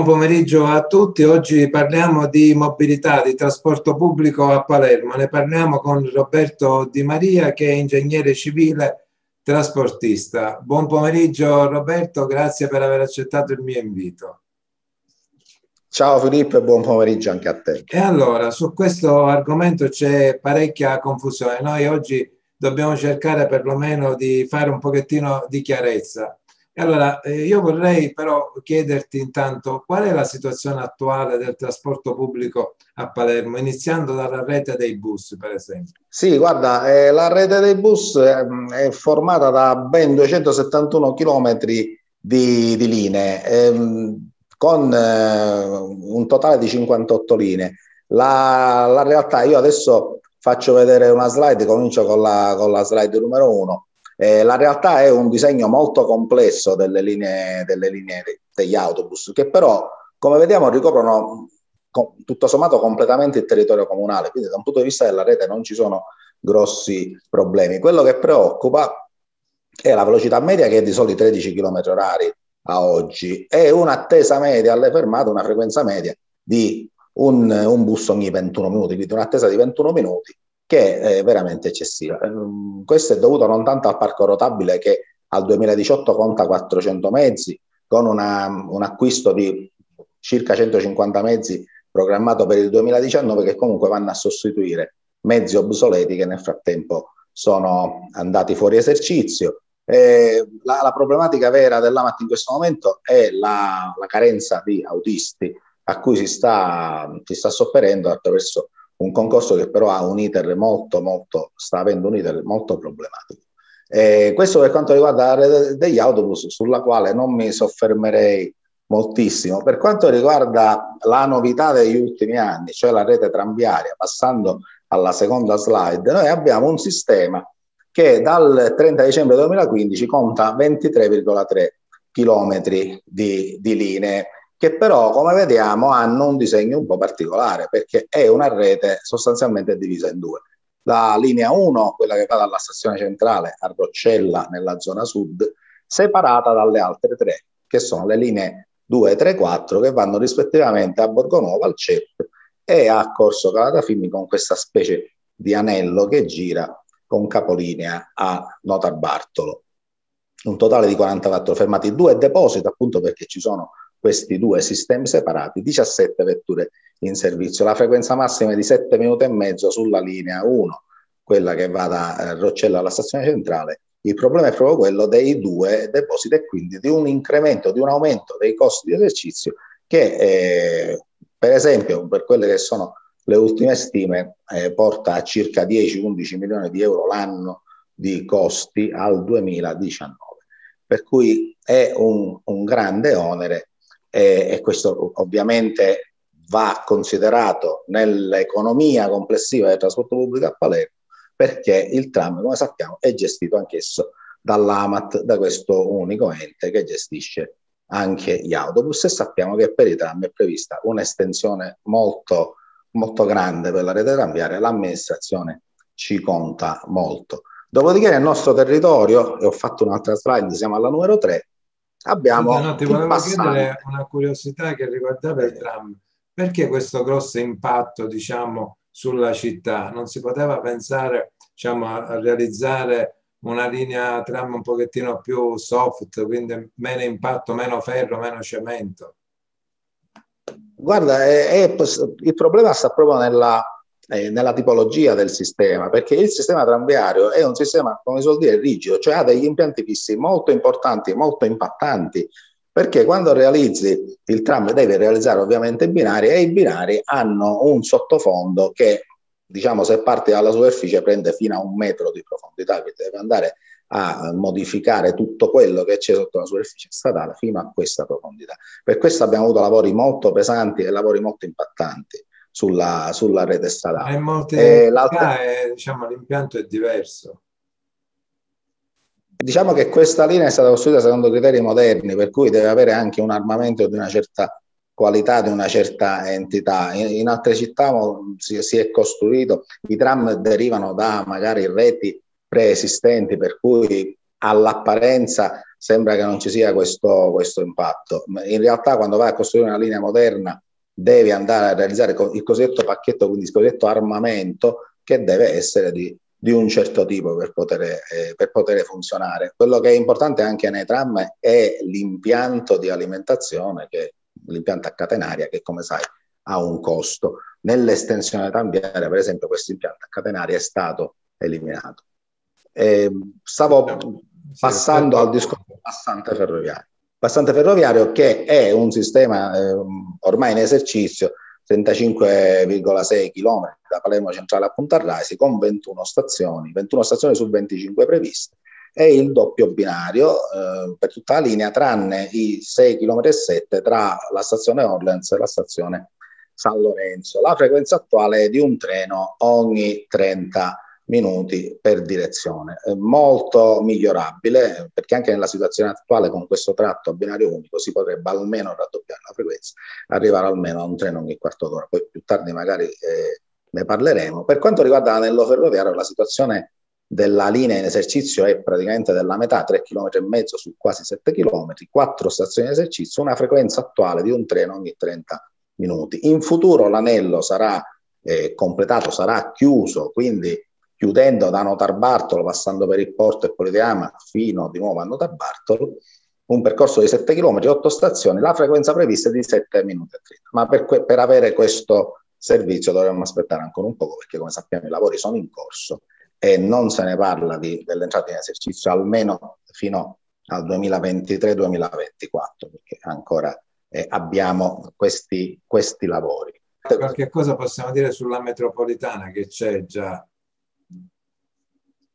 Buon pomeriggio a tutti. Oggi parliamo di mobilità, di trasporto pubblico a Palermo. Ne parliamo con Roberto Di Maria che è ingegnere civile trasportista. Buon pomeriggio Roberto, grazie per aver accettato il mio invito. Ciao Filippo e buon pomeriggio anche a te. E allora, su questo argomento c'è parecchia confusione. Noi oggi dobbiamo cercare perlomeno di fare un pochettino di chiarezza. Allora, eh, io vorrei però chiederti intanto qual è la situazione attuale del trasporto pubblico a Palermo, iniziando dalla rete dei bus, per esempio. Sì, guarda, eh, la rete dei bus eh, è formata da ben 271 chilometri di, di linee, ehm, con eh, un totale di 58 linee. La, la, realtà, io adesso faccio vedere una slide, comincio con la, con la slide numero uno eh, la realtà è un disegno molto complesso delle linee, delle linee degli autobus, che però, come vediamo, ricoprono tutto sommato completamente il territorio comunale, quindi da un punto di vista della rete non ci sono grossi problemi. Quello che preoccupa è la velocità media che è di soli 13 km orari a oggi. E un'attesa media alle fermate, una frequenza media di un, un bus ogni 21 minuti, quindi un'attesa di 21 minuti che è veramente eccessiva. Ehm, questo è dovuto non tanto al parco rotabile che al 2018 conta 400 mezzi, con una, un acquisto di circa 150 mezzi programmato per il 2019 che comunque vanno a sostituire mezzi obsoleti che nel frattempo sono andati fuori esercizio. Eh, la, la, problematica vera dell'AMAT in questo momento è la, la carenza di autisti a cui si sta, si sta sopperendo attraverso un concorso che però ha un iter molto, molto, sta avendo un iter molto problematico. Eh, questo per quanto riguarda la rete degli autobus, sulla quale non mi soffermerei moltissimo. Per quanto riguarda la novità degli ultimi anni, cioè la rete tranviaria, passando alla seconda slide, noi abbiamo un sistema che dal 30 dicembre 2015 conta 23,3 chilometri di, di linee che però, come vediamo, hanno un disegno un po' particolare perché è una rete sostanzialmente divisa in due. La linea 1, quella che va dalla stazione centrale a Roccella nella zona sud, separata dalle altre tre, che sono le linee 2, 3, 4, che vanno rispettivamente a Borgonuovo, al CEP e a Corso Calatafimi con questa specie di anello che gira con capolinea a Nota Bartolo. Un totale di 44 fermati, due depositi appunto perché ci sono questi due sistemi separati, 17 vetture in servizio. La frequenza massima è di 7 minuti e mezzo sulla linea 1, quella che va da eh, Roccella alla stazione centrale. Il problema è proprio quello dei due depositi e quindi di un incremento, di un aumento dei costi di esercizio che eh, per esempio per quelle che sono le ultime stime eh, porta a circa 10-11 milioni di euro l'anno di costi al 2019. Per cui è un, un grande onere e, e questo ovviamente va considerato nell'economia complessiva del trasporto pubblico a Palermo perché il tram, come sappiamo, è gestito anch'esso dall'AMAT, da questo unico ente che gestisce anche gli autobus e sappiamo che per i tram è prevista un'estensione molto, molto grande per la rete tranviaria, l'amministrazione ci conta molto. Dopodiché nel nostro territorio, e ho fatto un'altra slide, siamo alla numero 3, abbiamo no, ti volevo chiedere una curiosità che riguardava il tram. Perché questo grosso impatto diciamo sulla città? Non si poteva pensare diciamo, a realizzare una linea tram un pochettino più soft quindi meno impatto meno ferro meno cemento? Guarda è, è, il problema sta proprio nella eh, nella tipologia del sistema, perché il sistema tranviario è un sistema, come si vuol dire, rigido, cioè ha degli impianti fissi molto importanti, molto impattanti, perché quando realizzi il tram devi realizzare ovviamente i binari e i binari hanno un sottofondo che, diciamo, se parte dalla superficie prende fino a un metro di profondità, quindi deve andare a modificare tutto quello che c'è sotto la superficie stradale fino a questa profondità. Per questo abbiamo avuto lavori molto pesanti e lavori molto impattanti sulla, sulla rete stradale. in molte eh, è, diciamo, l'impianto è diverso. Diciamo che questa linea è stata costruita secondo criteri moderni, per cui deve avere anche un armamento di una certa qualità, di una certa entità. In, in altre città si, si, è costruito, i tram derivano da magari reti preesistenti, per cui all'apparenza sembra che non ci sia questo, questo impatto. In realtà quando vai a costruire una linea moderna devi andare a realizzare il cosiddetto pacchetto, quindi il cosiddetto armamento che deve essere di, di un certo tipo per poter, eh, per poter, funzionare. Quello che è importante anche nei tram è l'impianto di alimentazione, che, l'impianto a catenaria, che come sai ha un costo. Nell'estensione tramviaria, per esempio, questo impianto a catenaria è stato eliminato. Eh, stavo passando al discorso passante ferroviario. Passante ferroviario che è un sistema eh, ormai in esercizio, 35,6 km da Palermo Centrale a Punta Raisi con 21 stazioni, 21 stazioni su 25 previste e il doppio binario eh, per tutta la linea tranne i 6 km 7 tra la stazione Orleans e la stazione San Lorenzo. La frequenza attuale è di un treno ogni 30 km minuti per direzione. Molto migliorabile perché anche nella situazione attuale con questo tratto a binario unico si potrebbe almeno raddoppiare la frequenza, arrivare almeno a un treno ogni quarto d'ora, poi più tardi magari eh, ne parleremo. Per quanto riguarda l'anello ferroviario, la situazione della linea in esercizio è praticamente della metà, 3 km e mezzo su quasi 7 km, 4 stazioni in esercizio, una frequenza attuale di un treno ogni 30 minuti. In futuro l'anello sarà eh, completato, sarà chiuso, quindi chiudendo da Notarbartolo, passando per il porto e Politeama fino di nuovo a Notarbartolo, un percorso di 7 km, 8 stazioni, la frequenza prevista è di 7 minuti e 30. Ma per, per avere questo servizio dovremmo aspettare ancora un poco perché come sappiamo i lavori sono in corso e non se ne parla di, dell'entrata in esercizio almeno fino al 2023-2024 perché ancora eh, abbiamo questi, questi lavori. Qualche cosa possiamo dire sulla metropolitana che c'è già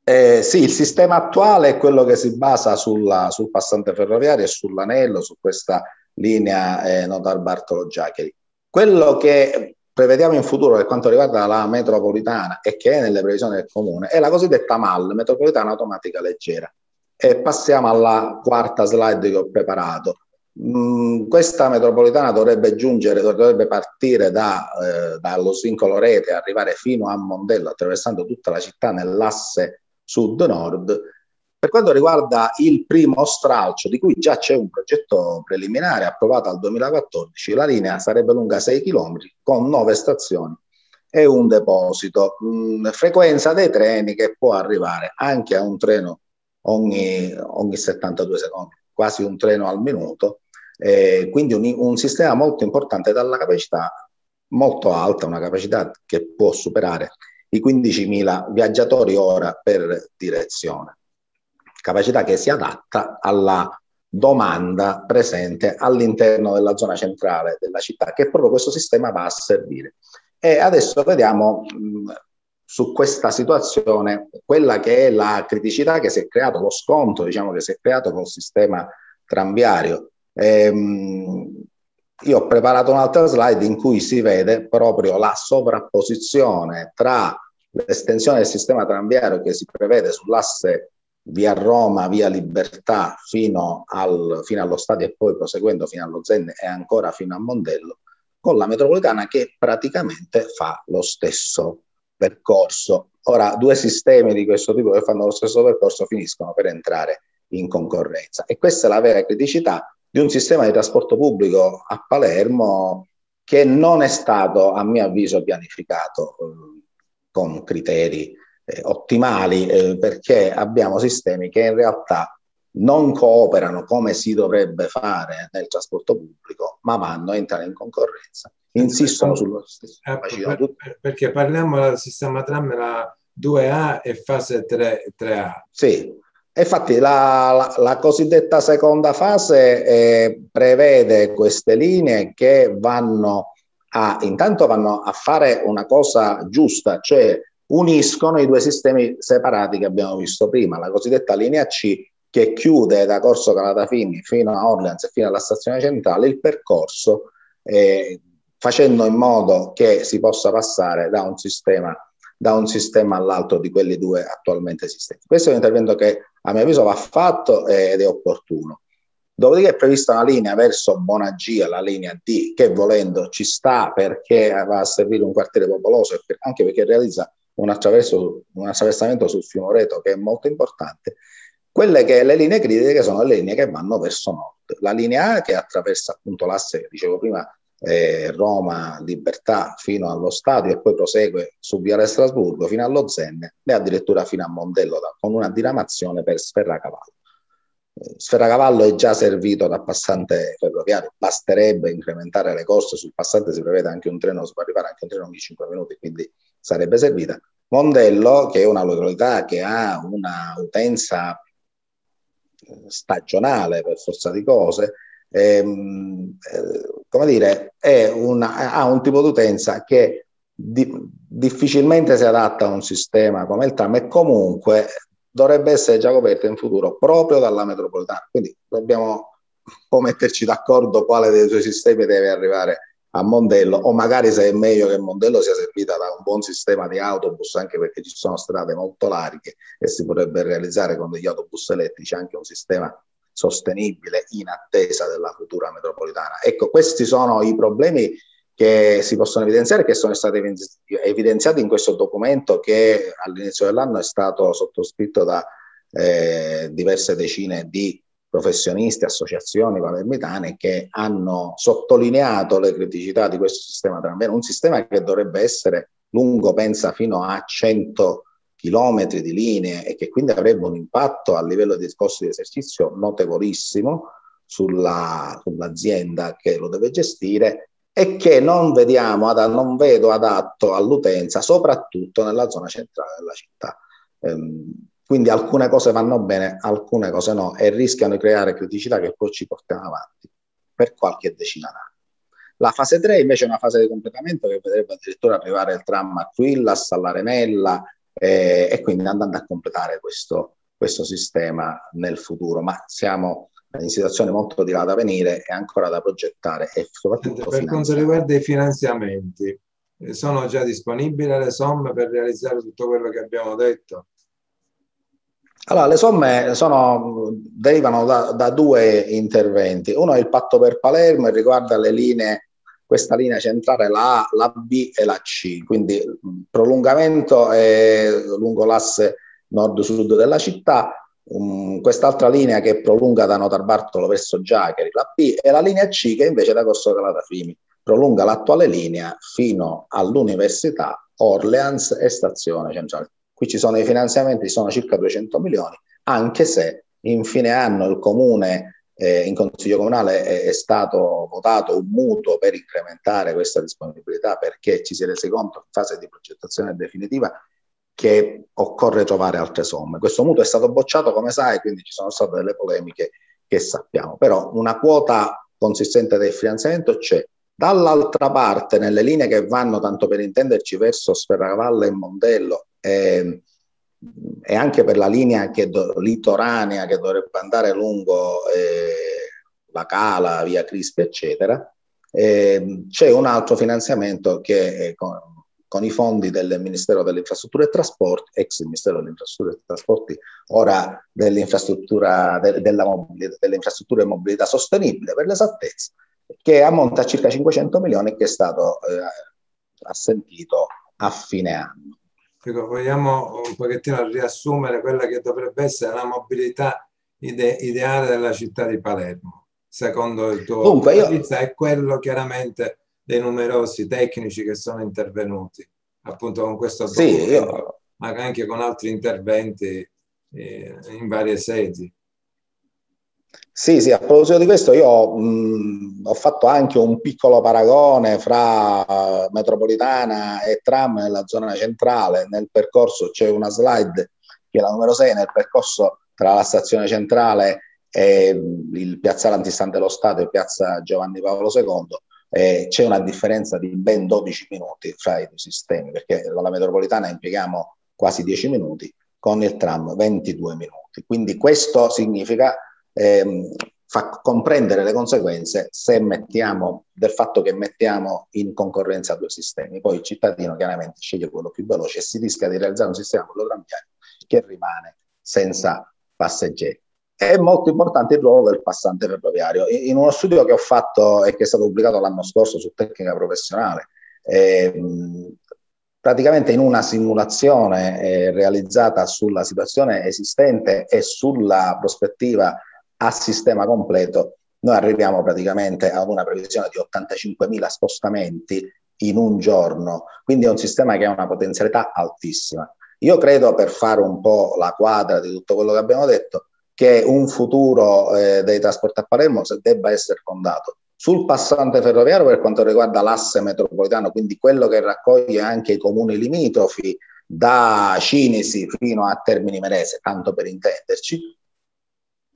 eh, sì, il sistema attuale è quello che si basa sulla, sul passante ferroviario e sull'anello, su questa linea eh, Nodal Bartolo Giacheri. Quello che prevediamo in futuro per quanto riguarda la metropolitana e che è nelle previsioni del comune è la cosiddetta MAL, metropolitana automatica leggera. E passiamo alla quarta slide che ho preparato. Mm, questa metropolitana dovrebbe giungere, dovrebbe partire da, eh, dallo svincolo rete arrivare fino a Mondello attraversando tutta la città nell'asse sud-nord. Per quanto riguarda il primo stralcio, di cui già c'è un progetto preliminare approvato al 2014, la linea sarebbe lunga 6 km con 9 stazioni e un deposito. Mh, frequenza dei treni che può arrivare anche a un treno ogni, ogni 72 secondi, quasi un treno al minuto. Eh, quindi un, un sistema molto importante dalla capacità molto alta, una capacità che può superare i 15.000 viaggiatori ora per direzione. Capacità che si adatta alla domanda presente all'interno della zona centrale della città, che proprio questo sistema va a servire. E adesso vediamo su questa situazione quella che è la criticità che si è creato, lo scontro diciamo, che si è creato col sistema tranviario. Ehm, io ho preparato un'altra slide in cui si vede proprio la sovrapposizione tra l'estensione del sistema tranviario che si prevede sull'asse via Roma, via Libertà fino, al, fino allo stadio e poi proseguendo fino allo Zen e ancora fino a Mondello, con la metropolitana che praticamente fa lo stesso percorso. Ora, due sistemi di questo tipo che fanno lo stesso percorso finiscono per entrare in concorrenza e questa è la vera criticità di un sistema di trasporto pubblico a Palermo che non è stato, a mio avviso, pianificato con criteri eh, ottimali eh, perché abbiamo sistemi che in realtà non cooperano come si dovrebbe fare nel trasporto pubblico, ma vanno a entrare in concorrenza. Insistono sullo stesso eh, per, perché parliamo del sistema tram la 2A e fase 3, 3A. Sì, infatti la, la, la, cosiddetta seconda fase eh, prevede queste linee che vanno a, intanto vanno a fare una cosa giusta, cioè uniscono i due sistemi separati che abbiamo visto prima, la cosiddetta linea C che chiude da Corso Calatafini fino a Orleans e fino alla stazione centrale il percorso eh, facendo in modo che si possa passare da un sistema, da un sistema all'altro di quelli due attualmente esistenti. Questo è un intervento che a mio avviso va fatto ed è opportuno. Dopodiché è prevista una linea verso Bonagia, la linea D, che volendo ci sta perché va a servire un quartiere popoloso e anche perché realizza un, un attraversamento sul fiume Reto che è molto importante. Quelle che le linee critiche sono le linee che vanno verso nord. La linea A che attraversa appunto l'asse che dicevo prima eh, Roma, Libertà fino allo stadio e poi prosegue su Viale Strasburgo fino allo Zenne e addirittura fino a Mondello con una diramazione per Sferracavallo. Sferracavallo è già servito da passante ferroviario, basterebbe incrementare le coste, sul passante si prevede anche un treno, si può arrivare anche un treno ogni 5 minuti, quindi sarebbe servita. Mondello, che è una località che ha una utenza eh, stagionale per forza di cose, ehm, eh, come dire, una, ha un tipo di utenza che di, difficilmente si adatta a un sistema come il tram e comunque dovrebbe essere già coperto in futuro proprio dalla metropolitana. Quindi dobbiamo po' metterci d'accordo quale dei suoi sistemi deve arrivare a Mondello o magari se è meglio che Mondello sia servita da un buon sistema di autobus anche perché ci sono strade molto larghe e si potrebbe realizzare con degli autobus elettrici anche un sistema sostenibile in attesa della futura metropolitana. Ecco, questi sono i problemi che si possono evidenziare, che sono stati evidenziati in questo documento che all'inizio dell'anno è stato sottoscritto da eh, diverse decine di professionisti, associazioni palermitane che hanno sottolineato le criticità di questo sistema tranviario, un sistema che dovrebbe essere lungo, pensa, fino a 100 chilometri di linee e che quindi avrebbe un impatto a livello di costi di esercizio notevolissimo sulla, sull'azienda che lo deve gestire e che non vediamo, non vedo adatto all'utenza, soprattutto nella zona centrale della città. Ehm, quindi alcune cose vanno bene, alcune cose no e rischiano di creare criticità che poi ci portiamo avanti per qualche decina d'anni. La fase 3 invece è una fase di completamento che vedrebbe addirittura arrivare il tram a Quillas, all'Arenella, eh, e quindi andando a completare questo, questo sistema nel futuro, ma siamo in situazioni molto di là da venire e ancora da progettare e soprattutto per quanto riguarda i finanziamenti eh, sono già disponibili le somme per realizzare tutto quello che abbiamo detto? Allora, le somme sono, derivano da, da, due interventi. Uno è il patto per Palermo e riguarda le linee questa linea centrale, la A, la B e la C, quindi prolungamento lungo l'asse nord-sud della città, um, quest'altra linea che prolunga da Notar Bartolo verso Giacheri, la B, e la linea C che invece da Corso Calata Fimi prolunga l'attuale linea fino all'Università Orleans e Stazione Centrale. Qui ci sono i finanziamenti, sono circa 200 milioni, anche se in fine anno il comune eh, in Consiglio Comunale è, è, stato votato un mutuo per incrementare questa disponibilità perché ci si è resi conto in fase di progettazione definitiva che occorre trovare altre somme. Questo mutuo è stato bocciato, come sai, quindi ci sono state delle polemiche che sappiamo, però una quota consistente del finanziamento c'è. Dall'altra parte, nelle linee che vanno, tanto per intenderci, verso Sferravalle e Mondello, eh, e anche per la linea che do, litoranea che dovrebbe andare lungo eh, la Cala, via Crispi, eccetera, eh, c'è un altro finanziamento che con, con, i fondi del Ministero delle Infrastrutture e Trasporti, ex Ministero delle Infrastrutture e Trasporti, ora dell'infrastruttura, de, della mobilità, delle infrastrutture e mobilità sostenibile per l'esattezza, che ammonta a circa 500 milioni e che è stato eh, assentito a fine anno. Ecco, vogliamo un pochettino riassumere quella che dovrebbe essere la mobilità ide- ideale della città di Palermo, secondo il tuo Dunque, io... è quello chiaramente dei numerosi tecnici che sono intervenuti appunto con questo sì, io... ma anche con altri interventi eh, in varie sedi. Sì, sì, a proposito di questo io mh, ho fatto anche un piccolo paragone fra metropolitana e tram nella zona centrale. Nel percorso c'è una slide che è la numero 6, nel percorso tra la stazione centrale e il piazzale antistante lo Stato e piazza Giovanni Paolo II eh, c'è una differenza di ben 12 minuti fra i due sistemi, perché con la metropolitana impieghiamo quasi 10 minuti, con il tram 22 minuti. Quindi questo significa ehm, fa comprendere le conseguenze se mettiamo, del fatto che mettiamo in concorrenza due sistemi. Poi il cittadino chiaramente sceglie quello più veloce e si rischia di realizzare un sistema, quello tramviario, che rimane senza passeggeri. È molto importante il ruolo del passante ferroviario. In uno studio che ho fatto e che è stato pubblicato l'anno scorso su tecnica professionale, ehm, praticamente in una simulazione eh, realizzata sulla situazione esistente e sulla prospettiva a sistema completo, noi arriviamo praticamente ad una previsione di 85.000 spostamenti in un giorno, quindi è un sistema che ha una potenzialità altissima. Io credo, per fare un po' la quadra di tutto quello che abbiamo detto, che un futuro eh, dei trasporti a Palermo debba essere fondato sul passante ferroviario per quanto riguarda l'asse metropolitano, quindi quello che raccoglie anche i comuni limitrofi da Cinisi fino a Termini Merese, tanto per intenderci,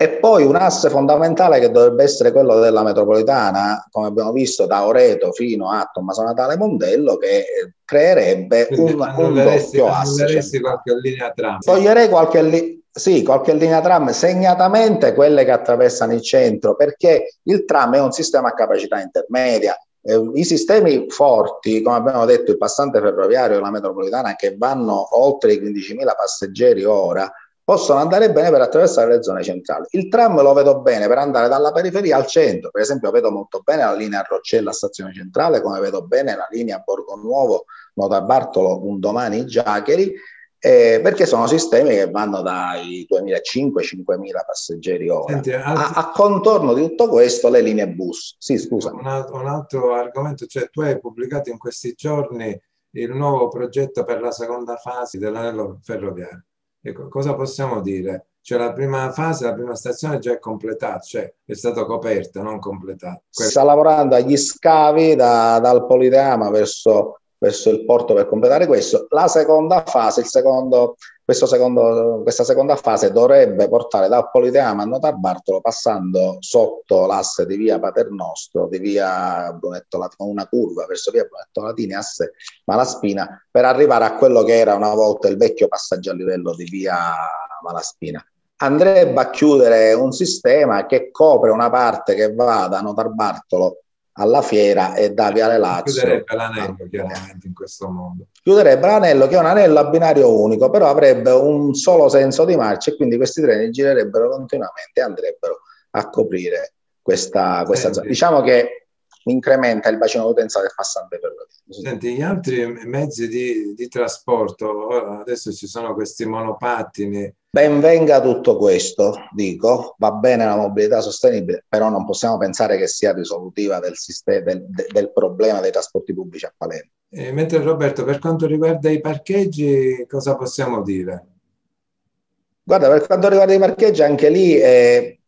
e poi un asse fondamentale che dovrebbe essere quello della metropolitana, come abbiamo visto da Oreto fino a Tommaso Natale Mondello, che creerebbe un, un doppio asse. qualche linea tram. Toglierei qualche, li- sì, qualche linea tram, segnatamente quelle che attraversano il centro, perché il tram è un sistema a capacità intermedia. Eh, I sistemi forti, come abbiamo detto, il passante ferroviario e la metropolitana, che vanno oltre i 15.000 passeggeri ora, possono andare bene per attraversare le zone centrali. Il tram lo vedo bene per andare dalla periferia al centro, per esempio vedo molto bene la linea Roccella stazione centrale, come vedo bene la linea Borgo Nuovo, Nota Bartolo, un domani Giacheri, eh, perché sono sistemi che vanno dai 2.500-5.000 passeggeri ora. Senti, altro... a, a, contorno di tutto questo le linee bus. Sì, scusa. Un, un altro argomento, cioè tu hai pubblicato in questi giorni il nuovo progetto per la seconda fase dell'anello ferroviario. Ecco, cosa possiamo dire? Cioè la prima fase, la prima stazione già è completata, cioè è stata coperta, non completata. Questo. Sta lavorando agli scavi da, dal Politeama verso, verso, il porto per completare questo. La seconda fase, secondo Secondo, questa seconda fase dovrebbe portare dal Politeama a Notar Bartolo passando sotto l'asse di via Paternostro, di via Brunetto Latini, una curva verso via Brunetto Latini, asse Malaspina, per arrivare a quello che era una volta il vecchio passaggio a livello di via Malaspina. Andrebbe a chiudere un sistema che copre una parte che va da Notar Bartolo alla fiera e da Viale Lazio. Chiuderebbe l'anello chiaramente in questo modo. Chiuderebbe l'anello che è un anello a binario unico, però avrebbe un solo senso di marcia e quindi questi treni girerebbero continuamente e andrebbero a coprire questa, questa zona. Diciamo che incrementa il bacino d'utenza del passante ferroviario. Senti, gli altri mezzi di, di trasporto, adesso ci sono questi monopattini. Ben venga tutto questo, dico, va bene la mobilità sostenibile, però non possiamo pensare che sia risolutiva del, sistema, del, del problema dei trasporti pubblici a Palermo. E mentre Roberto, per quanto riguarda i parcheggi, cosa possiamo dire? Guarda, per quanto riguarda i parcheggi, anche lì eh,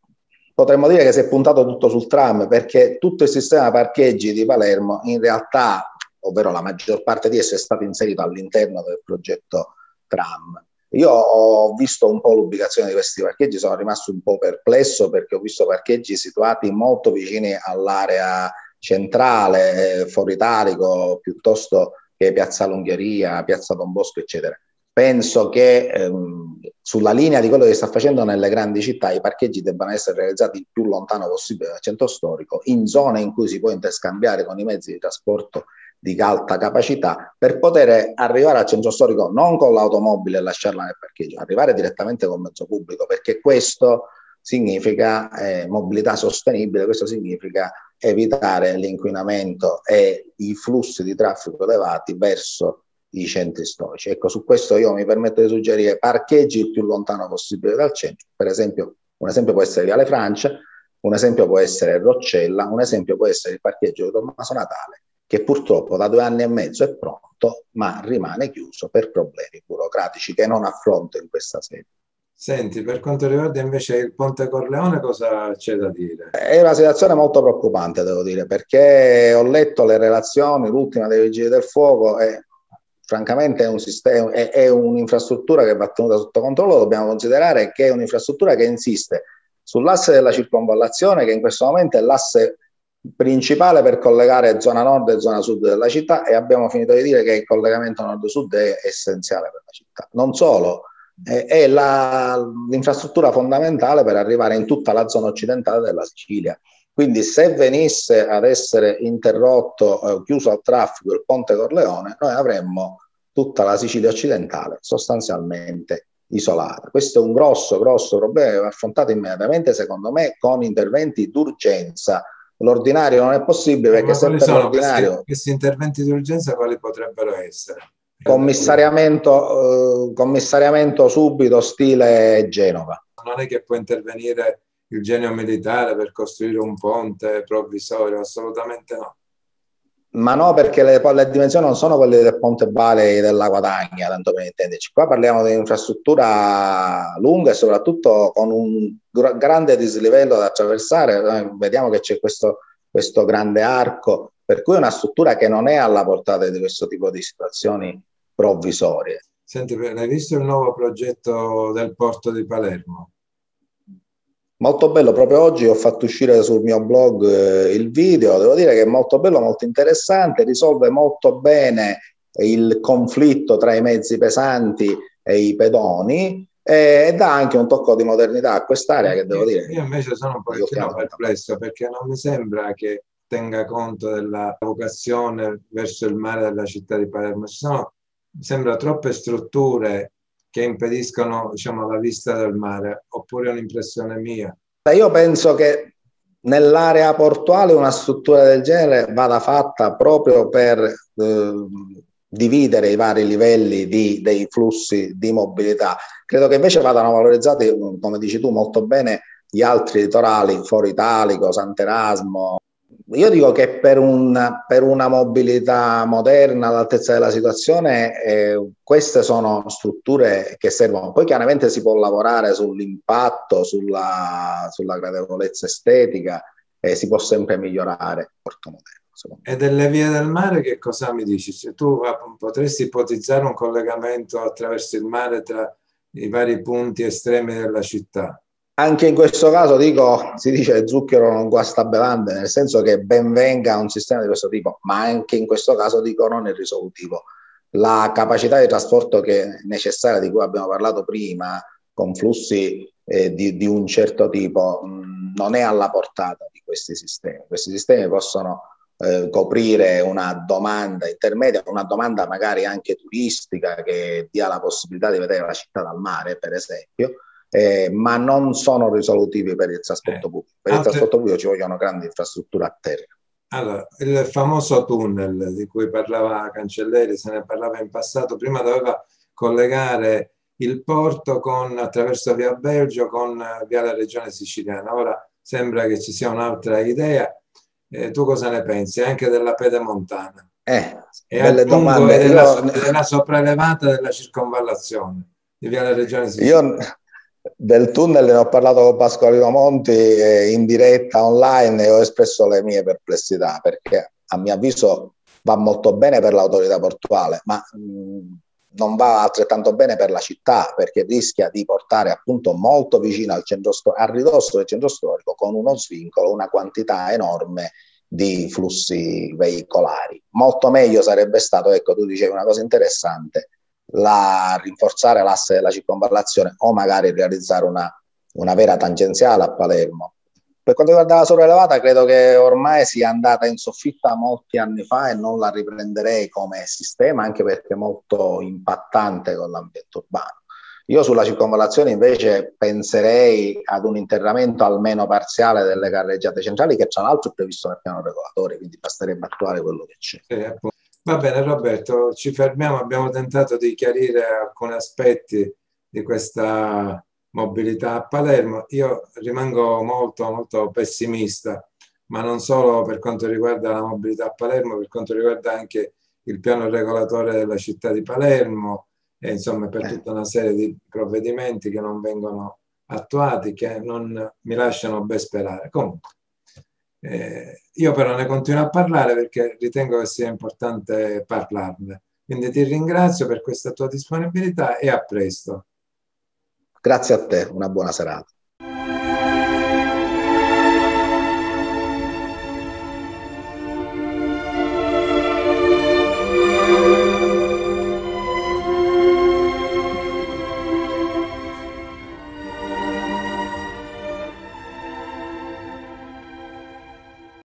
potremmo dire che si è puntato tutto sul tram perché tutto il sistema parcheggi di Palermo in realtà, ovvero la maggior parte di esso è stato inserito all'interno del progetto tram. Io ho visto un po' l'ubicazione di questi parcheggi, sono rimasto un po' perplesso perché ho visto parcheggi situati molto vicini all'area centrale, eh, fuori Italico, piuttosto che Piazza Lungheria, Piazza Don Bosco, eccetera penso che ehm, sulla linea di quello che sta facendo nelle grandi città i parcheggi debbano essere realizzati il più lontano possibile dal centro storico, in zone in cui si può interscambiare con i mezzi di trasporto di alta capacità per poter arrivare al centro storico non con l'automobile e lasciarla nel parcheggio, arrivare direttamente col mezzo pubblico, perché questo significa eh, mobilità sostenibile, questo significa evitare l'inquinamento e i flussi di traffico elevati verso i centri storici. Ecco, su questo io mi permetto di suggerire parcheggi il più lontano possibile dal centro. Per esempio, un esempio può essere Viale Francia, un esempio può essere Roccella, un esempio può essere il parcheggio di Tommaso Natale, che purtroppo da due anni e mezzo è pronto, ma rimane chiuso per problemi burocratici che non affronto in questa sede. Senti, per quanto riguarda invece il Ponte Corleone, cosa c'è da dire? È una situazione molto preoccupante, devo dire, perché ho letto le relazioni, l'ultima dei Vigili del Fuoco, e francamente è, un sistema, è, è un'infrastruttura che va tenuta sotto controllo, dobbiamo considerare che è un'infrastruttura che insiste sull'asse della circonvallazione, che in questo momento è l'asse principale per collegare zona nord e zona sud della città e abbiamo finito di dire che il collegamento nord-sud è essenziale per la città. Non solo, è, è la, l'infrastruttura fondamentale per arrivare in tutta la zona occidentale della Sicilia. Quindi se venisse ad essere interrotto, eh, chiuso al traffico il ponte Corleone, noi avremmo tutta la Sicilia occidentale sostanzialmente isolata. Questo è un grosso, grosso problema che va affrontato immediatamente, secondo me, con interventi d'urgenza. L'ordinario non è possibile perché Ma sempre l'ordinario... Questi, questi interventi d'urgenza quali potrebbero essere? Commissariamento, eh, commissariamento subito stile Genova. Non è che può intervenire il genio militare per costruire un ponte provvisorio, assolutamente no. Ma no, perché le, le dimensioni non sono quelle del Ponte Bale della Guadagna, tanto per intenderci. Qua parliamo di un'infrastruttura lunga e soprattutto con un grande dislivello da attraversare. Vediamo che c'è questo, questo grande arco, per cui è una struttura che non è alla portata di questo tipo di situazioni provvisorie. Senti, hai visto il nuovo progetto del porto di Palermo? Molto bello, proprio oggi ho fatto uscire sul mio blog eh, il video, devo dire che è molto bello, molto interessante, risolve molto bene il conflitto tra i mezzi pesanti e i pedoni e, e dà anche un tocco di modernità a quest'area che devo dire. Io invece sono un po' perplesso perché non mi sembra che tenga conto della vocazione verso il mare della città di Palermo. Ci sono, mi sembra, troppe strutture che impediscono diciamo, la vista del mare, oppure è un'impressione mia? Io penso che nell'area portuale una struttura del genere vada fatta proprio per eh, dividere i vari livelli di, dei flussi di mobilità. Credo che invece vadano valorizzati, come dici tu molto bene, gli altri litorali, Foro Italico, Sant'Erasmo, io dico che per, un, per una mobilità moderna all'altezza della situazione, eh, queste sono strutture che servono. Poi chiaramente si può lavorare sull'impatto, sulla, sulla gradevolezza estetica e si può sempre migliorare. E delle vie del mare che cosa mi dici? Se tu potresti ipotizzare un collegamento attraverso il mare tra i vari punti estremi della città? Anche in questo caso dico, si dice zucchero non guasta bevande, nel senso che ben venga un sistema di questo tipo, ma anche in questo caso dico non è risolutivo. La capacità di trasporto che è necessaria, di cui abbiamo parlato prima, con flussi eh, di, di, un certo tipo, mh, non è alla portata di questi sistemi. Questi sistemi possono eh, coprire una domanda intermedia, una domanda magari anche turistica che dia la possibilità di vedere la città dal mare, per esempio, eh, ma non sono risolutivi per il trasporto eh. pubblico. Per il trasporto pubblico ci vogliono grandi infrastrutture a terra. Allora, il famoso tunnel di cui parlava Cancelleri, se ne parlava in passato, prima doveva collegare il porto con, attraverso via Belgio con via la regione siciliana. Ora sembra che ci sia un'altra idea. Eh, tu cosa ne pensi? Anche della pedemontana? Eh, e belle domande. Della, della sopraelevata della circonvallazione di via la regione siciliana. Io del tunnel ne ho parlato con Pasqualino Monti eh, in diretta online e ho espresso le mie perplessità perché a mio avviso va molto bene per l'autorità portuale, ma non va altrettanto bene per la città perché rischia di portare appunto molto vicino al centro storico, a ridosso del centro storico con uno svincolo, una quantità enorme di flussi veicolari. Molto meglio sarebbe stato, ecco, tu dicevi una cosa interessante, la, rinforzare l'asse della circonvallazione o magari realizzare una, una vera tangenziale a Palermo. Per quanto riguarda la sopraelevata, credo che ormai sia andata in soffitta molti anni fa e non la riprenderei come sistema, anche perché è molto impattante con l'ambiente urbano. Io sulla circonvallazione invece penserei ad un interramento almeno parziale delle carreggiate centrali, che tra l'altro è previsto nel piano regolatore, quindi basterebbe attuare quello che c'è. Va bene Roberto, ci fermiamo, abbiamo tentato di chiarire alcuni aspetti di questa mobilità a Palermo. Io rimango molto, molto pessimista, ma non solo per quanto riguarda la mobilità a Palermo, per quanto riguarda anche il piano regolatore della città di Palermo e insomma per tutta una serie di provvedimenti che non vengono attuati, che non mi lasciano ben sperare. Comunque. Eh, io però ne continuo a parlare perché ritengo che sia importante parlarne. Quindi ti ringrazio per questa tua disponibilità e a presto. Grazie a te, una buona serata.